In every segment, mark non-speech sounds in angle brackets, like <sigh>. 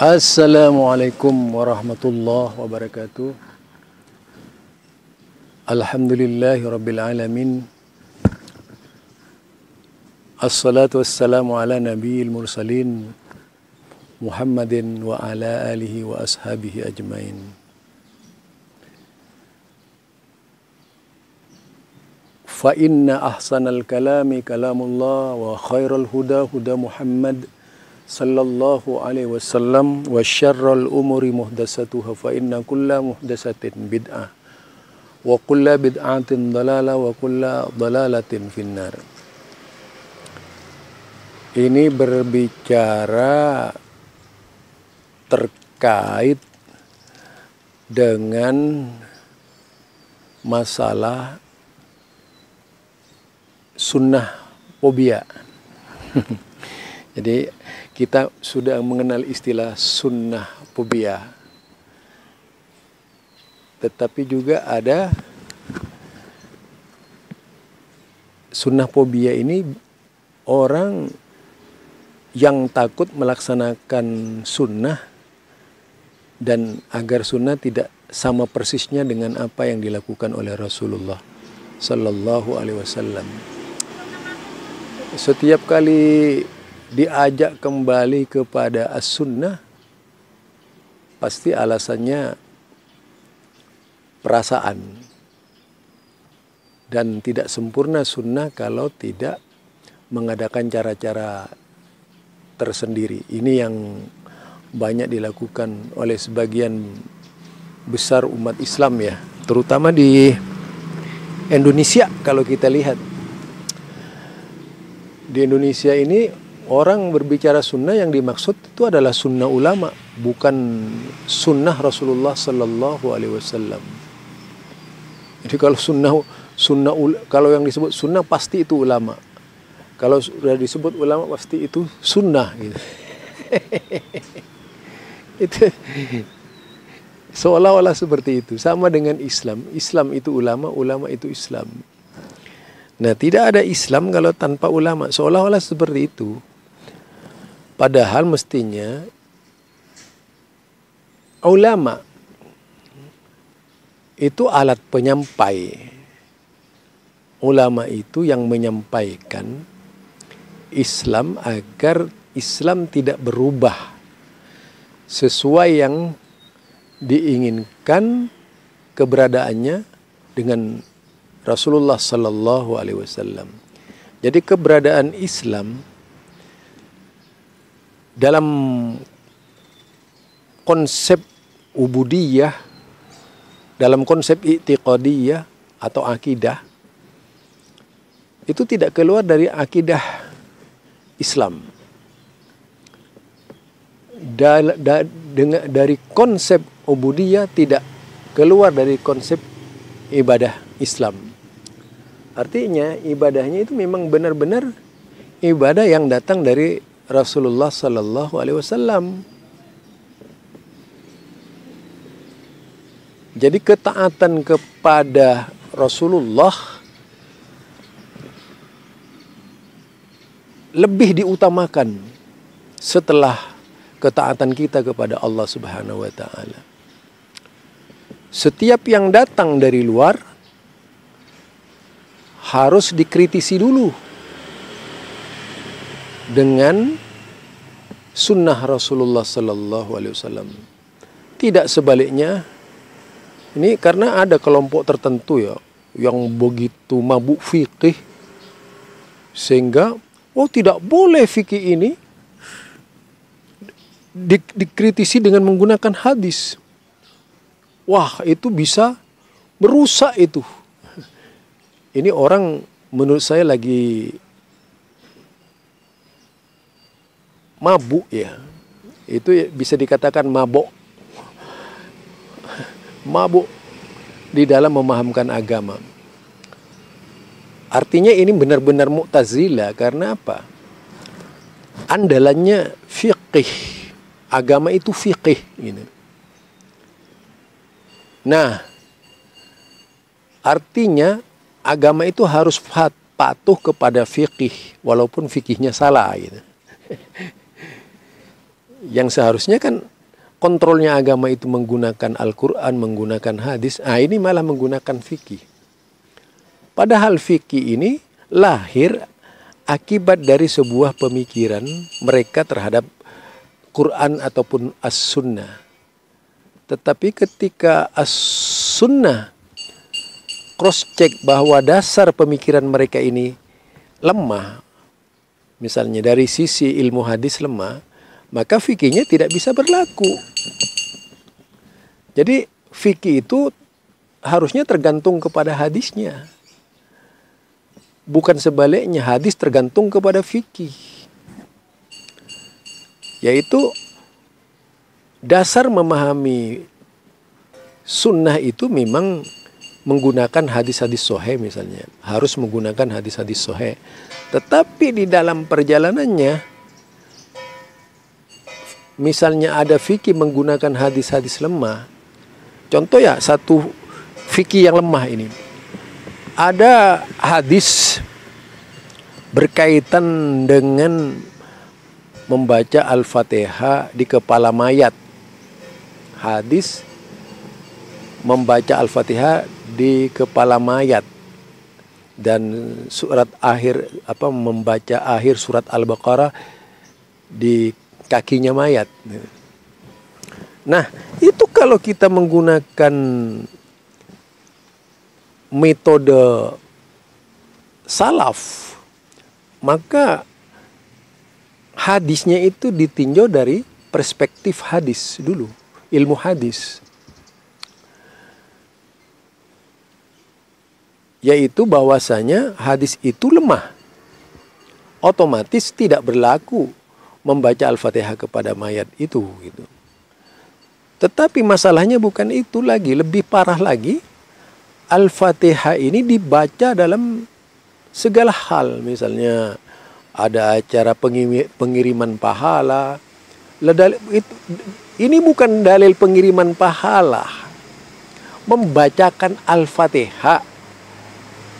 Assalamualaikum warahmatullahi wabarakatuh. Alhamdulillahi rabbil alamin. Assalatu wassalamu ala nabiyil mursalin Muhammadin wa ala alihi wa ashabihi ajmain. Fa inna ahsanal kalami kalamullah wa khairal huda huda Muhammad sallallahu alaihi wasallam wa syarral umuri muhdasatuha fa inna kulla muhdasatin bid'ah wa kulla bid'atin dalala wa kulla dalalatin finnar ini berbicara terkait dengan masalah sunnah fobia. <laughs> Jadi kita sudah mengenal istilah sunnah fobia tetapi juga ada sunnah fobia ini orang yang takut melaksanakan sunnah dan agar sunnah tidak sama persisnya dengan apa yang dilakukan oleh Rasulullah Sallallahu Alaihi Wasallam. Setiap kali diajak kembali kepada as-sunnah, pasti alasannya perasaan dan tidak sempurna sunnah kalau tidak mengadakan cara-cara tersendiri. Ini yang banyak dilakukan oleh sebagian besar umat Islam ya, terutama di Indonesia kalau kita lihat. Di Indonesia ini orang berbicara sunnah yang dimaksud itu adalah sunnah ulama, bukan sunnah Rasulullah Sallallahu Alaihi Wasallam. Jadi kalau sunnah sunnah kalau yang disebut sunnah pasti itu ulama. Kalau sudah disebut ulama pasti itu sunnah gitu. <laughs> itu seolah-olah seperti itu. Sama dengan Islam. Islam itu ulama, ulama itu Islam. Nah, tidak ada Islam kalau tanpa ulama. Seolah-olah seperti itu. Padahal mestinya ulama itu alat penyampai. Ulama itu yang menyampaikan Islam agar Islam tidak berubah sesuai yang diinginkan keberadaannya dengan Rasulullah Sallallahu Alaihi Wasallam. Jadi keberadaan Islam dalam konsep ubudiyah dalam konsep i'tiqadiyah atau akidah itu tidak keluar dari akidah Islam. Dari konsep ubudiyah tidak keluar dari konsep ibadah Islam. Artinya ibadahnya itu memang benar-benar ibadah yang datang dari Rasulullah Sallallahu Alaihi Wasallam. Jadi ketaatan kepada Rasulullah lebih diutamakan setelah ketaatan kita kepada Allah Subhanahu wa taala. Setiap yang datang dari luar harus dikritisi dulu dengan sunnah Rasulullah Sallallahu Alaihi Wasallam. Tidak sebaliknya ini karena ada kelompok tertentu ya yang begitu mabuk fikih sehingga oh tidak boleh fikih ini di, dikritisi dengan menggunakan hadis. Wah, itu bisa merusak itu. Ini orang menurut saya lagi mabuk ya. Itu bisa dikatakan mabuk mabuk di dalam memahamkan agama. Artinya ini benar-benar mu'tazila karena apa? Andalannya fiqih. Agama itu fiqih gitu. Nah, artinya agama itu harus patuh kepada fiqih walaupun fikihnya salah gitu. Yang seharusnya kan kontrolnya agama itu menggunakan Al-Quran, menggunakan hadis. Ah ini malah menggunakan fikih. Padahal fikih ini lahir akibat dari sebuah pemikiran mereka terhadap Quran ataupun As-Sunnah. Tetapi ketika As-Sunnah cross check bahwa dasar pemikiran mereka ini lemah, misalnya dari sisi ilmu hadis lemah, maka fikihnya tidak bisa berlaku. Jadi fikih itu harusnya tergantung kepada hadisnya. Bukan sebaliknya hadis tergantung kepada fikih. Yaitu dasar memahami sunnah itu memang menggunakan hadis-hadis sohe misalnya. Harus menggunakan hadis-hadis sohe. Tetapi di dalam perjalanannya misalnya ada fikih menggunakan hadis-hadis lemah. Contoh ya satu fikih yang lemah ini ada hadis berkaitan dengan membaca Al-Fatihah di kepala mayat. Hadis membaca Al-Fatihah di kepala mayat dan surat akhir apa membaca akhir surat Al-Baqarah di kakinya mayat. Nah, itu kalau kita menggunakan metode salaf maka hadisnya itu ditinjau dari perspektif hadis dulu ilmu hadis yaitu bahwasanya hadis itu lemah otomatis tidak berlaku membaca al-fatihah kepada mayat itu gitu tetapi masalahnya bukan itu lagi lebih parah lagi Al-Fatihah ini dibaca dalam segala hal. Misalnya ada acara pengiriman pahala. Ini bukan dalil pengiriman pahala. Membacakan Al-Fatihah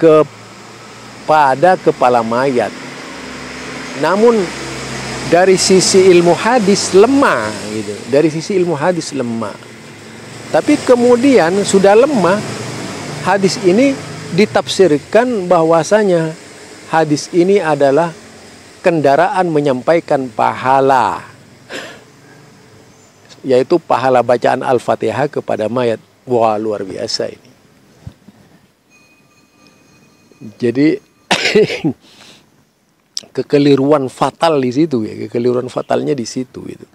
kepada kepala mayat. Namun dari sisi ilmu hadis lemah gitu. Dari sisi ilmu hadis lemah. Tapi kemudian sudah lemah hadis ini ditafsirkan bahwasanya hadis ini adalah kendaraan menyampaikan pahala yaitu pahala bacaan Al-Fatihah kepada mayat. Wah, luar biasa ini. Jadi <clears throat> kekeliruan fatal di situ ya, kekeliruan fatalnya di situ itu.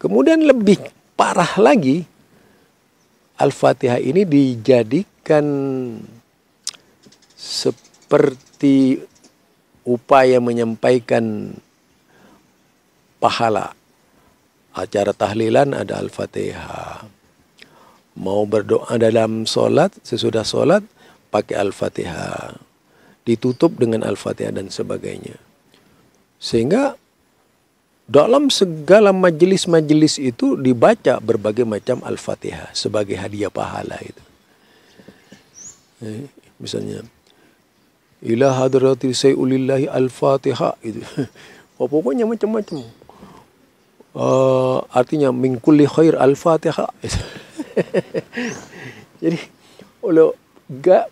Kemudian lebih parah lagi Al-Fatihah ini dijadi kan seperti upaya menyampaikan pahala. Acara tahlilan ada Al-Fatihah. Mau berdoa dalam solat, sesudah solat pakai Al-Fatihah. Ditutup dengan Al-Fatihah dan sebagainya. Sehingga dalam segala majelis-majelis itu dibaca berbagai macam Al-Fatihah sebagai hadiah pahala itu. Eh, misalnya ila hadrati sayyulillahi al-fatihah itu <laughs> oh, pokoknya macam-macam. Uh, artinya min kulli khair al-fatihah <laughs> jadi oleh gak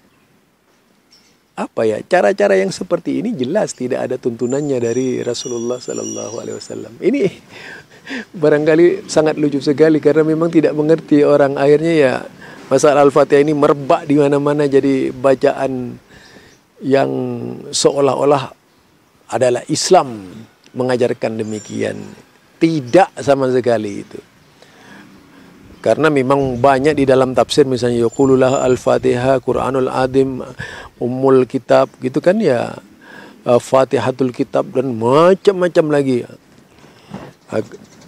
apa ya cara-cara yang seperti ini jelas tidak ada tuntunannya dari Rasulullah Sallallahu Alaihi Wasallam ini barangkali sangat lucu sekali karena memang tidak mengerti orang akhirnya ya Masalah Al-Fatihah ini merebak di mana-mana jadi bacaan yang seolah-olah adalah Islam mengajarkan demikian. Tidak sama sekali itu. Karena memang banyak di dalam tafsir misalnya yaqulullah al-Fatihah, Quranul Adim, Ummul Kitab gitu kan ya. Uh, Fatihatul Kitab dan macam-macam lagi.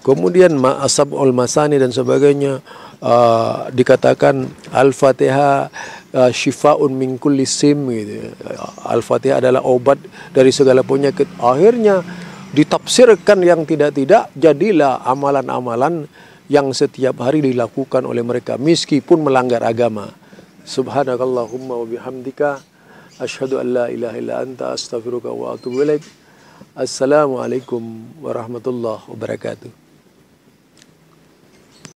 Kemudian Ma'asabul Masani dan sebagainya uh, dikatakan Al-Fatihah uh, syifaun min kulli sim gitu. Al-Fatihah adalah obat dari segala penyakit. Akhirnya ditafsirkan yang tidak-tidak jadilah amalan-amalan yang setiap hari dilakukan oleh mereka meskipun melanggar agama. Subhanakallahumma wa bihamdika asyhadu an la ilaha illa anta astaghfiruka wa atubu ilaik. Assalamualaikum warahmatullahi wabarakatuh.